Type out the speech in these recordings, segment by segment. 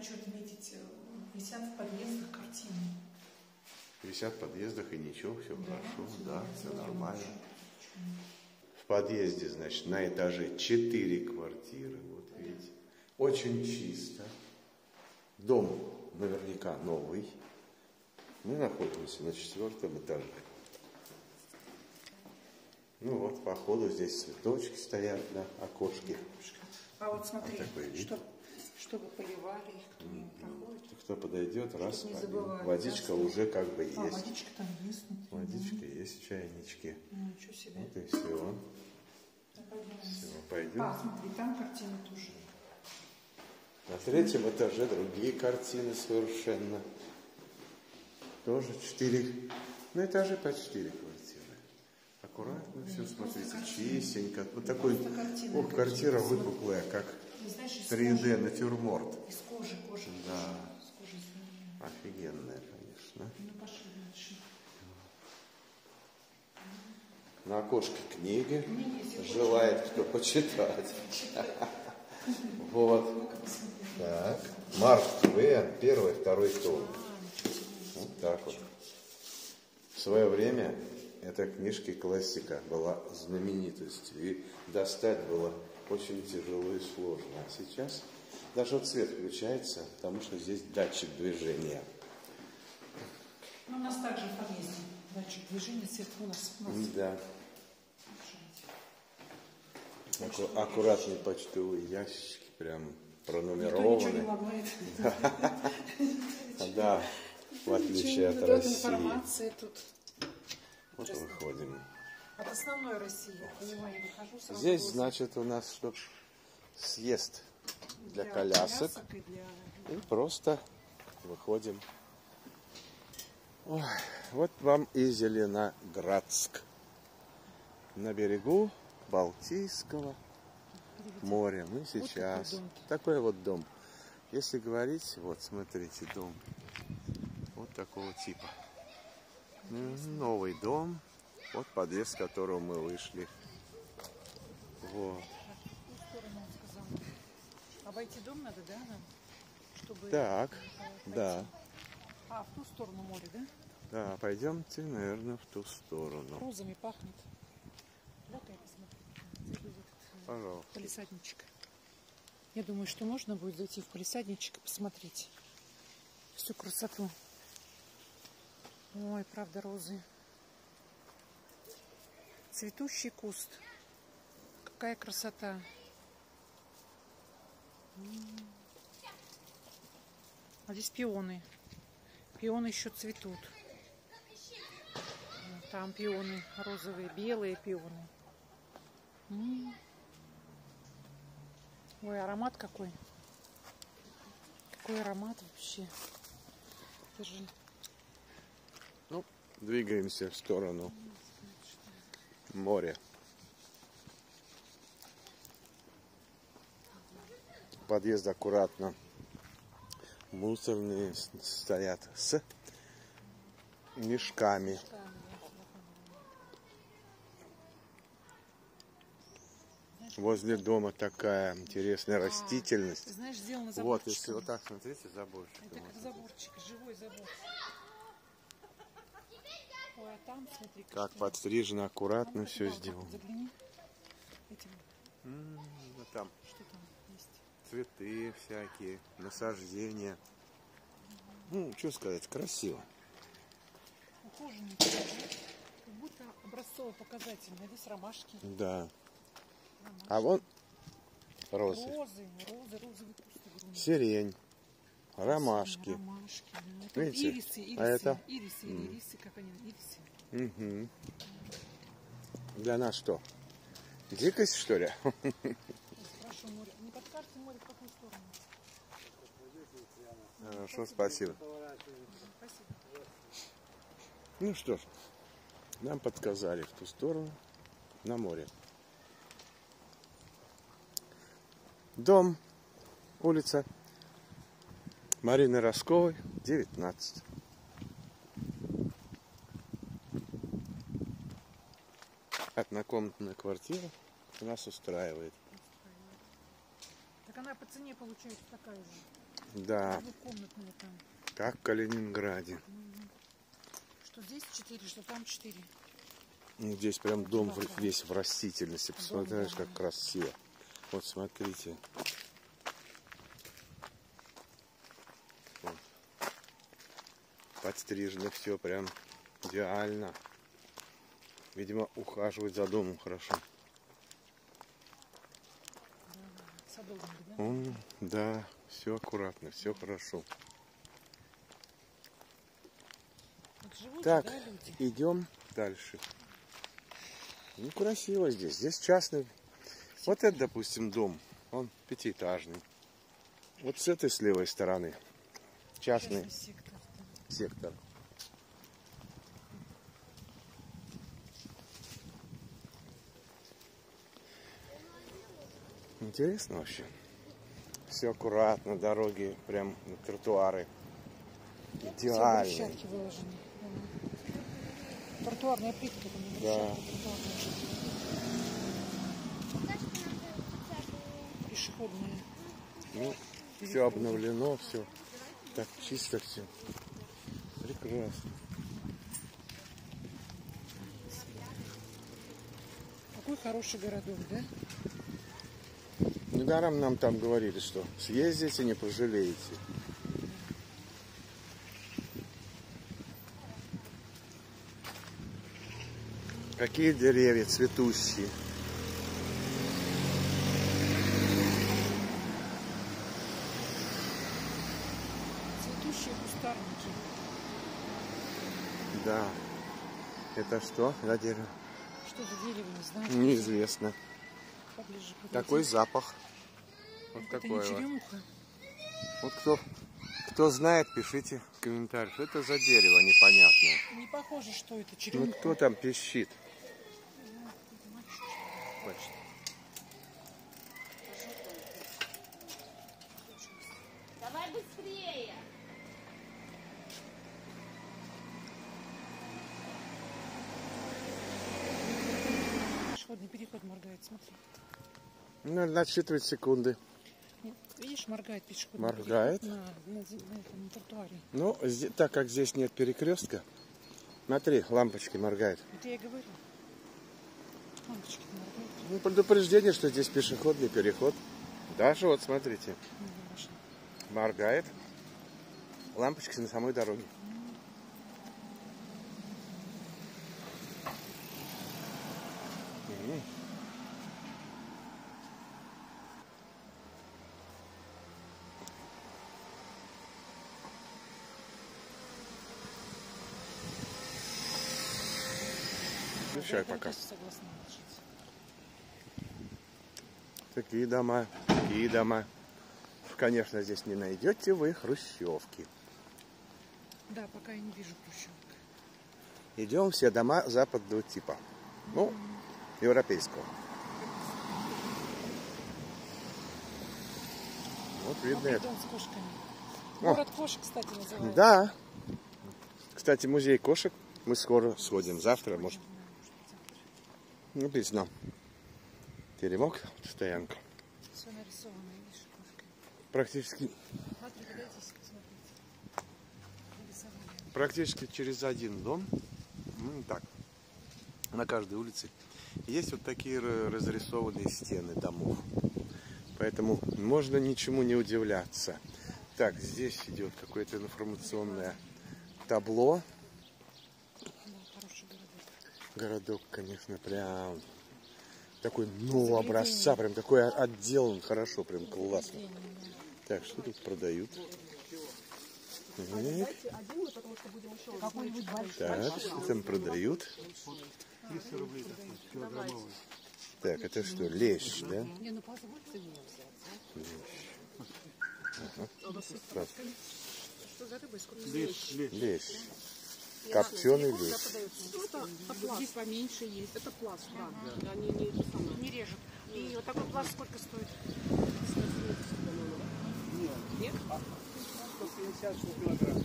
хочу отметить, э, висят в подъездах картины. Висят в подъездах и ничего, все Да, хорошо, всё да, все нормально. В подъезде, значит, на этаже 4 квартиры, вот видите. Очень чисто. Дом наверняка новый. Мы находимся на четвертом этаже. Ну вот, по ходу здесь цветочки стоят на окошке. А вот смотри, такой вид. чтоб- чтобы поливали, кто не проходит. Кто подойдет, раз, не забывали, Водичка да, уже как бы А, есть. водичка там есть. смотри, Водичка есть в чайничке. да. Ну, ничего себе. Вот и все. Все, пойдем. А, смотри, там картины тоже. На третьем этаже другие картины совершенно. Тоже четыре. На этаже по четыре квартиры. Аккуратно все, смотрите, картины. чистенько. Вот такой, Просто картины ох, картина выпуклая, как знаешь, из 3D кожи. натюрморт. Из кожи, кожи. Да. Из кожи. Офигенная, конечно. Ну, пошли дальше. На окошке книги. Желает кто почитать. Вот. Так. Марк Твен, первый, второй том. Вот так вот. В свое время эта книжка классика была знаменитостью. И достать было очень тяжело и сложно. А сейчас даже вот свет включается, потому что здесь датчик движения. Ну, у нас также в подъезде. Датчик движения, свет у нас. У нас. Да. Аку- аккуратные почтовые ящички, прям пронумерованы. ломает. Да, в отличие от России. Вот выходим. От основной России. Я понимаю, выхожу. Здесь, просто значит, у нас что съезд для колясок. и для... И просто выходим. Ой, вот вам и Зеленоградск. На берегу Балтийского моря. Мы сейчас. дом. Такой вот дом. Если говорить, вот смотрите, дом. Вот такого типа. Ну, Новый дом. Вот подъезд, с которого мы вышли. Вот. Обойти дом надо, да? Чтобы... Так, пойти. да. А, в ту сторону моря, да? Да, пойдемте, наверное, в ту сторону. Розами пахнет. Дай-ка я посмотрю. Э, Пожалуйста. Полисадничек. Я думаю, что можно будет зайти в полисадничек и посмотреть всю красоту. Ой, правда, розы. Цветущий куст. Какая красота. А здесь пионы. Пионы еще цветут. Там пионы розовые, белые пионы. Ой, аромат какой. Какой аромат вообще. Же Ну, двигаемся в сторону моря. Подъезд аккуратно. Мусорные стоят с мешками. Возле дома такая интересная растительность. Ты знаешь, сделано Вот, заборчиком. если вот так смотрите, заборчик. Это как заборчик, живой забор. А там, смотри, Как что- подстрижено, аккуратно Ну, все вот сделано. вот Загляни. Этим, М, ну, Там что там есть. цветы всякие, насаждения. Ну, что сказать, красиво. Ухоженный. Как будто образцово-показательный. Здесь ромашки. Да. ромашки. А вон розы, Розы, розы, розовый куст огромный. сирень, ромашки. Ромашки, да. Это Видите? Ирисы, ирисы. А это? Ирисы или ирисы, как они, ирисы. Мгм. Для нас что? Дикость, что ли? Прошу, море. Не подскажете море в какую сторону? Хорошо, спасибо. Спасибо. Ну что ж, нам подсказали в ту сторону, на море. Дом, улица Марины Росковой, 19. Однокомнатная квартира нас устраивает. Так она по цене получается такая же. Да, как в Калининграде. Что здесь 4, что там 4. Ну, здесь прям дом весь в растительности. Посмотришь, как красиво. Вот смотрите. Подстрижено все прям идеально. Видимо, ухаживать за домом хорошо. Садовник, да? М, да, все аккуратно, все хорошо. Вот живут, Так, да, люди? идем дальше. Ну, красиво здесь. Здесь частный. Вот это, допустим, дом. Он пятиэтажный. Вот с этой с левой стороны частный Частный сектор. Сектор. Интересно вообще. Все аккуратно, дороги, прям на тротуары. Все Идеальные. брусчатки выложены. Тротуарная плитка там Да. Пешеходная. Ну, все обновлено, все так чисто все. Прекрасно. Какой хороший городок, да? Недаром нам там говорили, что съездите, не пожалеете. Какие деревья цветущие кустарники. Да. Это что за дерево? Что за дерево, не знаю. Неизвестно. Поближе. Какой запах? Вот Это такой не вот. Вот кто, кто знает, пишите в комментариях, что это за дерево непонятное. Не похоже, что это Ну черемуха. кто там пищит? Почти. Давай быстрее! Пешеходный переход моргает, смотри. Ну, насчитывать секунды. Видишь, моргает пешеходный Моргает? на, на, на этом тротуаре. Ну, зде- так как здесь нет перекрестка, смотри, лампочки моргают. Это я и говорю. Лампочки моргают. Ну, предупреждение, что здесь пешеходный переход. Даже вот, смотрите, Ну, моргает. Лампочки на самой дороге. М. Я пока. Такие дома, такие дома. Конечно, здесь не найдете вы хрущевки. Да, пока я не вижу хрущевок. Идем все дома западного типа. Ну, европейского. Вот видно Новый это. с кошками. О. Город кошек, кстати, называется. Да. Кстати, музей кошек. Мы скоро сходим. Завтра, может. Написано. Теремок, стоянка. Все нарисовано, видишь. Практически, Смотри, подойдись, посмотрите. Практически через один дом. Ну, так. На каждой улице есть вот такие ра- разрисованные стены домов. Поэтому можно ничему не удивляться. Так, здесь идет какое-то информационное табло. Городок. Конечно, прям такой нового образца, прям такой отделан хорошо, прям классно. Так, что тут продают? Так, Какой-нибудь большой. Так, что там продают? Так, это что, лещ, да? Не, ну позвольте мне взять. Так, Что за рыба и сколько лещ. Копченый лещ. Здесь поменьше есть. Это пласт, да. Они не, не режут. И вот такой пласт сколько стоит? Нет? 150 килограмм.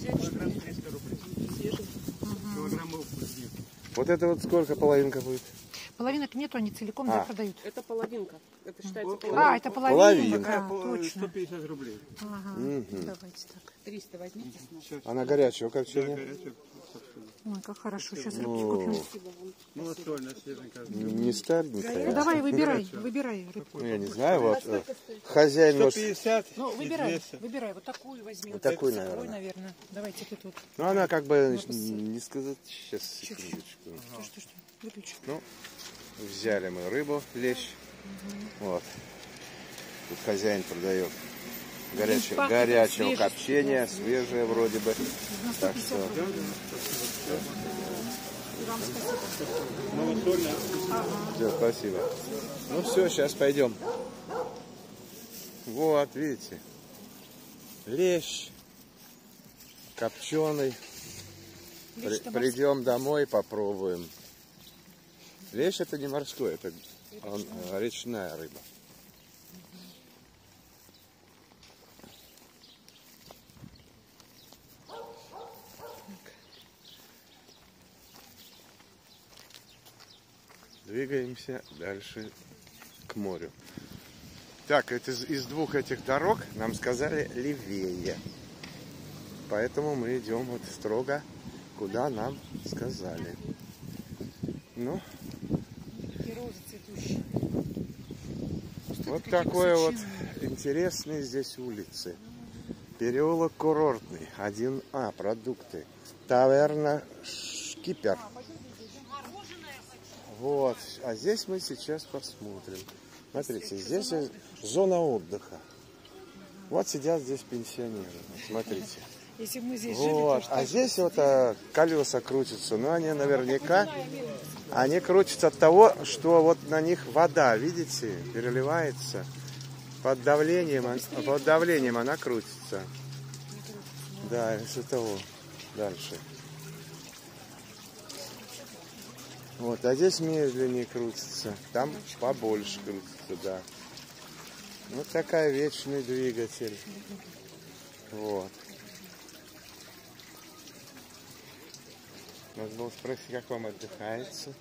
Килограмм 300 рублей. Килограмм нет. Вот это вот сколько половинка будет? Половинок нету, они целиком А. да, продают. Это половинка. Это считается А, половинка. это половинка, Половинка. а, точно. 150 рублей. Ага, давайте так. 300 возьмите с нас. Она горячего копчения? Горячая. Ой, как хорошо, сейчас рыбки купим. Ну, сольная, свеженькая. Не старенькая. Ну, давай, выбирай, выбирай рыбку. Ну, я не знаю, вот хозяин может... 150 Ну, выбирай, 200. выбирай, вот такую возьми. Вот такую, эту, такой, наверное. наверное. Давайте тут вот. Ну, она как бы, не сказать, сейчас, секундочку. Что, что, что? Выключи. Ну, взяли мы рыбу, лещ. Вот. Тут хозяин продает горячего, пахнет горячего свежесть, копчения, свежее вроде бы. Так 150 что, вам спасибо. Все, спасибо. Ну все, сейчас пойдем. Вот, видите, лещ копченый. Лещ-то придем домой, попробуем. Лещ это не морской, это он, э, речная рыба. Двигаемся дальше к морю. Так, это из, из двух этих дорог нам сказали левее. Поэтому мы идем вот строго, куда нам сказали. Ну, цветущие. Что вот такой вот интересный здесь улицы. Переулок курортный, 1А, продукты. Таверна Шкипер. Вот, а здесь мы сейчас посмотрим. Смотрите, здесь зона отдыха. Вот сидят здесь пенсионеры. Смотрите. Если мы здесь жили, Вот. то А здесь вот а, колеса крутятся, но они наверняка, они крутятся от того, что вот на них вода, видите, переливается. Под давлением, под давлением она крутится. Да, из-за того. Дальше. Вот, а здесь медленнее крутится. Там побольше крутится, да. Вот такая вечный двигатель. Вот. Надо было спросить, как вам отдыхается.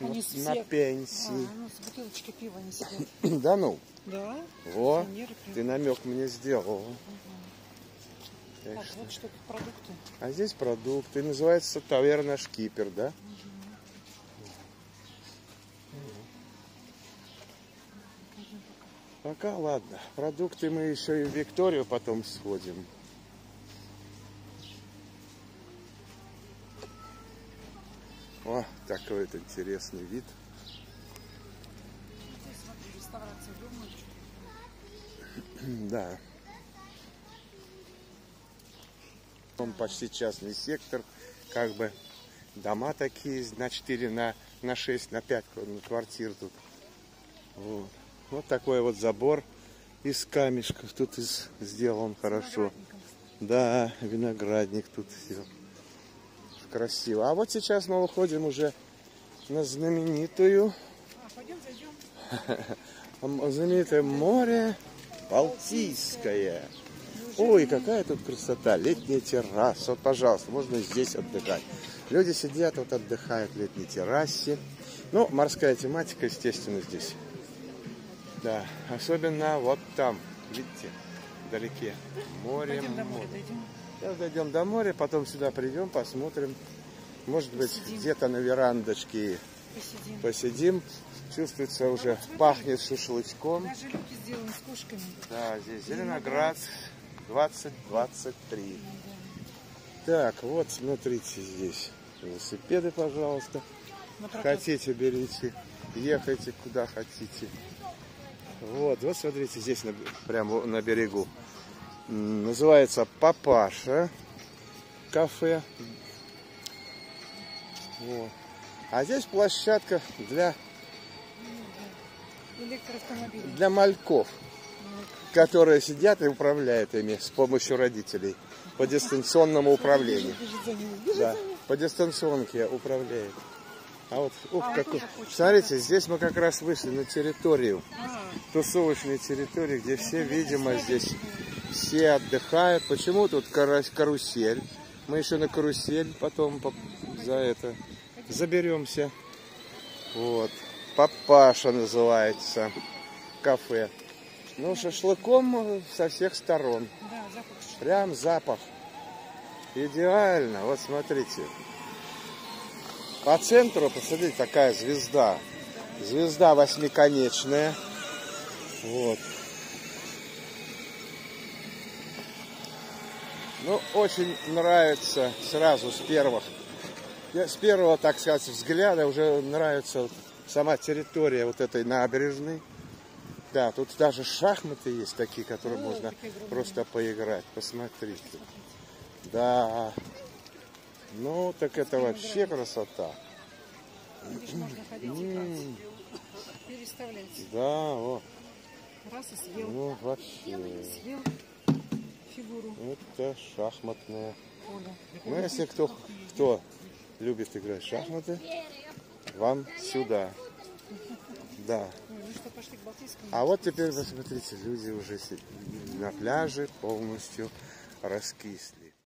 На, Они на все- пенсии. А, ну, с бутылочкой пива они сидят. Да ну, Да? во, ты намек мне сделал. Так Так, что- вот что продукты. А здесь продукты. Называется таверна Шкипер, да? Пока ладно. Продукты мы еще и в Викторию потом сходим. Такой вот интересный вид. Да. Он почти частный сектор, как бы дома такие на 4, на, на 6, на 5 квартир тут. Вот. вот такой вот забор из камешков тут из, сделан хорошо. Да, виноградник тут все красиво. А вот сейчас мы уходим уже на знаменитую А, пойдем зайдем. Знаменитое море Балтийское. Ой, какая тут красота. Летняя терраса. Вот, пожалуйста, можно здесь отдыхать. Люди сидят, вот отдыхают в летней террасе. Ну, морская тематика, естественно, здесь. Да, особенно вот там, видите, вдалеке. Море, Пойдем море. дойдем. Сейчас дойдем до моря, потом сюда придем, посмотрим. Может быть, Посидим. где-то на верандочке Посидим. посидим. Чувствуется уже, пахнет шашлычком. Даже люки сделаны с кошками. Да, здесь Зеленоград 2023. Так, вот смотрите здесь. Велосипеды, пожалуйста. Хотите, берите. Ехайте куда хотите. Вот, вот смотрите, здесь на, прямо на берегу. Называется Папаша кафе. Вот. А здесь площадка для, для мальков, которые сидят и управляют ими с помощью родителей по дистанционному управлению. Да, по дистанционке управляет. А вот, ух, А, какой. Смотрите, здесь мы как раз вышли на территорию, А, тусовочной территории, где все, видимо, здесь все отдыхают. Почему тут карусель? Мы еще на карусель потом по- за это заберемся. Вот. Папаша называется кафе. Ну, шашлыком со всех сторон. Да, запах Прям запах. Идеально. Вот смотрите. По центру, посмотрите, такая звезда. Звезда восьмиконечная. Вот. Ну, очень нравится сразу с первых, с первого, так сказать, взгляда уже нравится сама территория вот этой набережной. Да, тут даже шахматы есть такие, которые можно просто поиграть. Посмотрите. Да. Ну, так это вообще красота. Можно ходить. Переставлять. Да, вот. Раз и съел. Ну, вообще. Съел фигуру Это шахматное. поля. Ну, если кто, кто любит играть в шахматы, вам сюда. Да. А вот теперь, посмотрите, люди уже на пляже полностью раскисли.